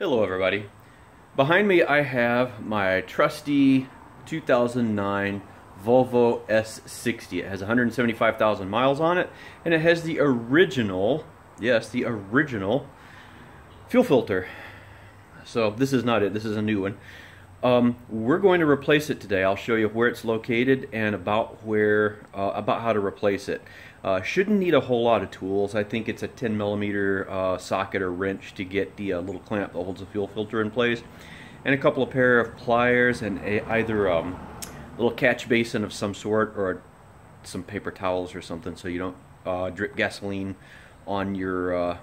Hello everybody. Behind me I have my trusty 2009 Volvo S60. It has 175,000 miles on it and it has the original, yes, the original fuel filter. So this is not it, this is a new one. Um, we're going to replace it today. I'll show you where it's located and about where, uh, about how to replace it. Uh, shouldn't need a whole lot of tools. I think it's a 10 millimeter uh, socket or wrench to get the uh, little clamp that holds the fuel filter in place, and a couple of pair of pliers and a, either um, a little catch basin of some sort or some paper towels or something so you don't uh, drip gasoline on your uh,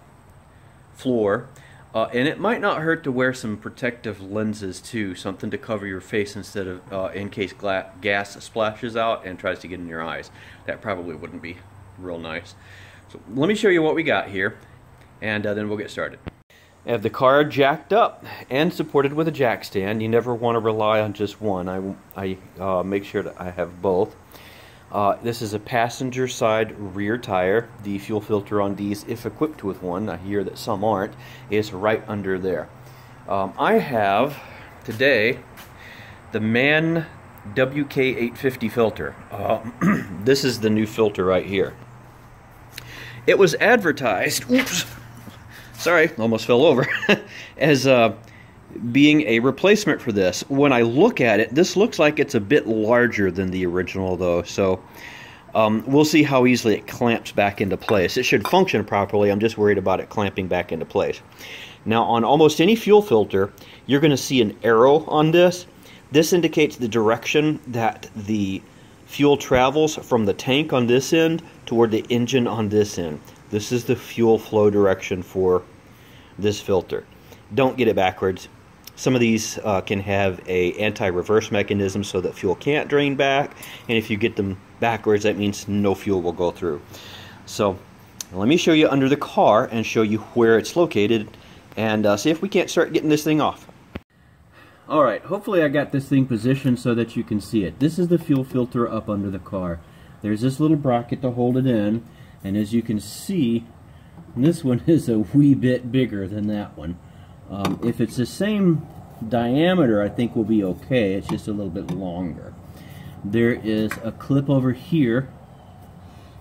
floor. Uh, and it might not hurt to wear some protective lenses too, something to cover your face instead of uh, in case gas splashes out and tries to get in your eyes. That probably wouldn't be real nice. So let me show you what we got here, and uh, then we'll get started. I have the car jacked up and supported with a jack stand. You never want to rely on just one. I, I uh, make sure that I have both. Uh, this is a passenger side rear tire. The fuel filter on these, if equipped with one, I hear that some aren't, is right under there. Um, I have today the MANN WK850 filter. Uh, this is the new filter right here. It was advertised, oops, sorry, almost fell over, as uh, being a replacement for this. When I look at it, this looks like it's a bit larger than the original though, so um, we'll see how easily it clamps back into place. It should function properly, I'm just worried about it clamping back into place. Now on almost any fuel filter, you're going to see an arrow on this. This indicates the direction that the fuel travels from the tank on this end toward the engine on this end. This is the fuel flow direction for this filter. Don't get it backwards. Some of these uh, can have a anti-reverse mechanism so that fuel can't drain back, and if you get them backwards, that means no fuel will go through. So let me show you under the car and show you where it's located and uh, see if we can't start getting this thing off. Alright, hopefully I got this thing positioned so that you can see it. This is the fuel filter up under the car. There's this little bracket to hold it in, and as you can see, this one is a wee bit bigger than that one. Um, if it's the same diameter, I think we'll be okay. It's just a little bit longer. There is a clip over here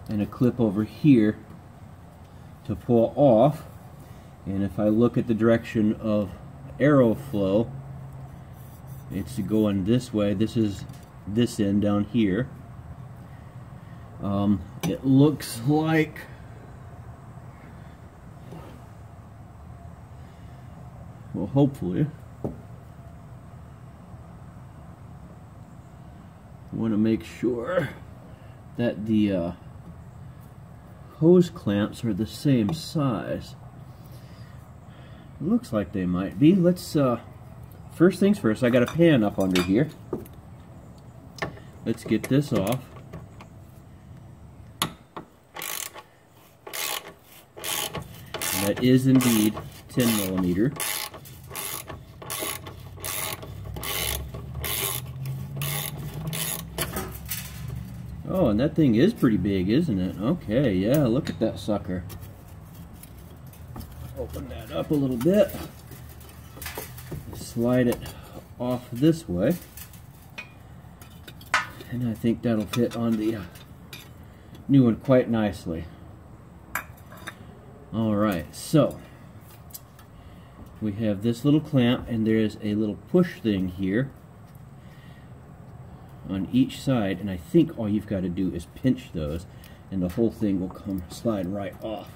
and a clip over here to pull off. And if I look at the direction of arrow flow, it's going this way. This is this end down here. Um, it looks like well hopefully want to make sure that the uh, hose clamps are the same size. Looks like they might be. Let's uh, first things first I got a pan up under here. Let's get this off. And that is indeed 10 millimeter Oh, and that thing is pretty big, isn't it? Okay, yeah, look at that sucker. Open that up a little bit. Slide it off this way. And I think that'll fit on the uh, new one quite nicely. Alright, so we have this little clamp and there's a little push thing here on each side and I think all you've got to do is pinch those and the whole thing will come slide right off.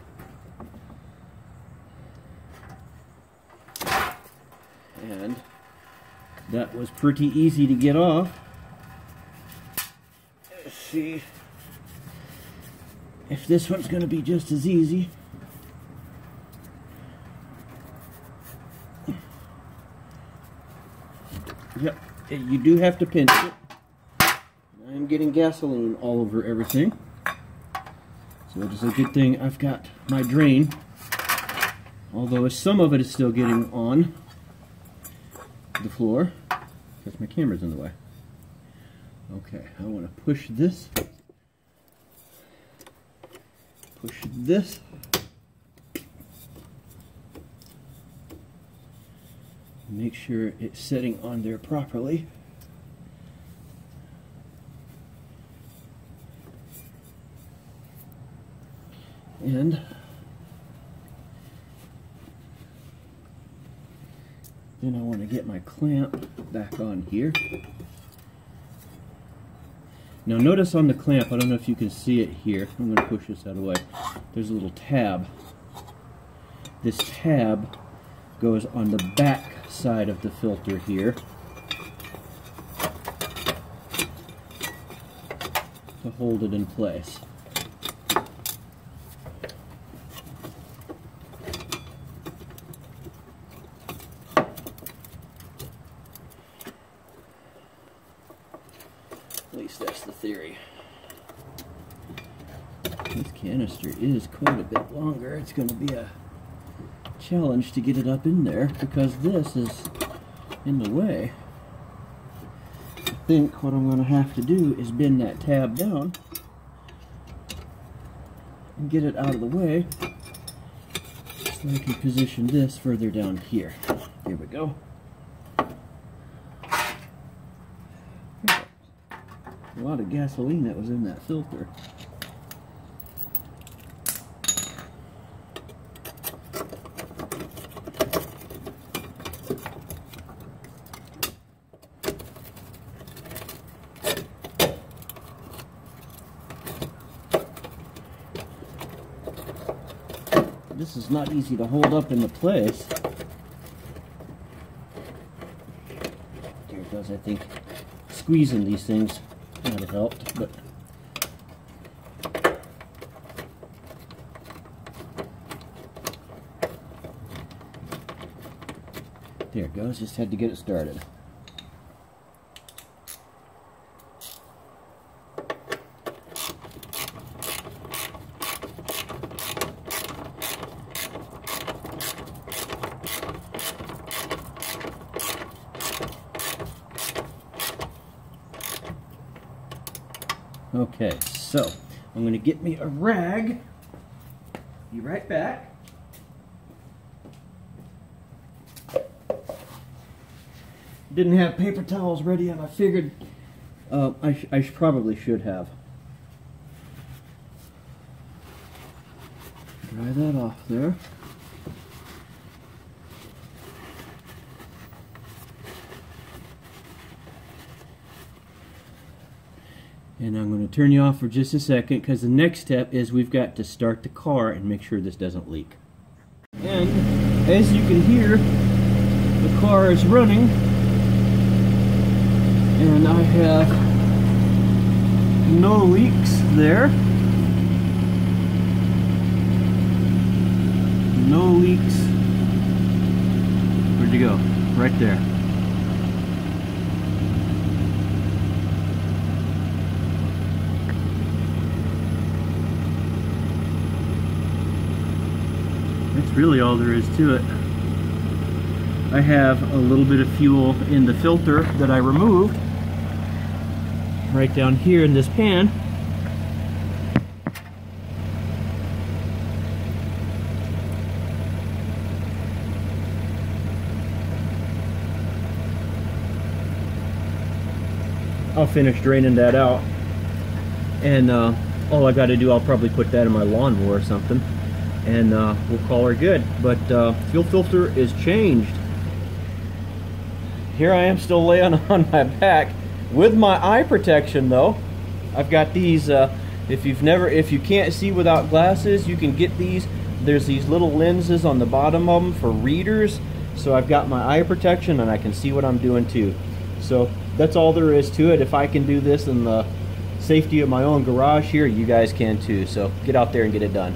And that was pretty easy to get off. Let's see if this one's going to be just as easy. Yep, you do have to pinch it. I'm getting gasoline all over everything. So it is a good thing I've got my drain. Although some of it is still getting on the floor because my camera's in the way. Okay, I want to push this. Push this. Make sure it's setting on there properly. And then I want to get my clamp back on here. Now notice on the clamp, I don't know if you can see it here, I'm going to push this out of the way, there's a little tab. This tab goes on the back side of the filter here to hold it in place. At least that's the theory. This canister is quite a bit longer. It's going to be a challenge to get it up in there because this is in the way. I think what I'm going to have to do is bend that tab down and get it out of the way so I can position this further down here. Here we go. A lot of gasoline that was in that filter. This is not easy to hold up in the place. There it goes, I think. Squeezing these things might have helped, but there it goes, just had to get it started. Okay, so I'm going to get me a rag. Be right back. Didn't have paper towels ready, and I figured uh, I, sh I sh probably should have. Dry that off there. And I'm going to turn you off for just a second because the next step is we've got to start the car and make sure this doesn't leak. And as you can hear, the car is running and I have no leaks there. No leaks. Where'd you go? Right there. That's really all there is to it. I have a little bit of fuel in the filter that I removed right down here in this pan. I'll finish draining that out and uh, all I got to do I'll probably put that in my lawnmower or something and uh, we'll call her good. But uh, fuel filter is changed. Here I am still laying on my back with my eye protection though. I've got these, uh, if you've never, if you can't see without glasses, you can get these. There's these little lenses on the bottom of them for readers. So I've got my eye protection and I can see what I'm doing too. So that's all there is to it. If I can do this in the safety of my own garage here, you guys can too. So get out there and get it done.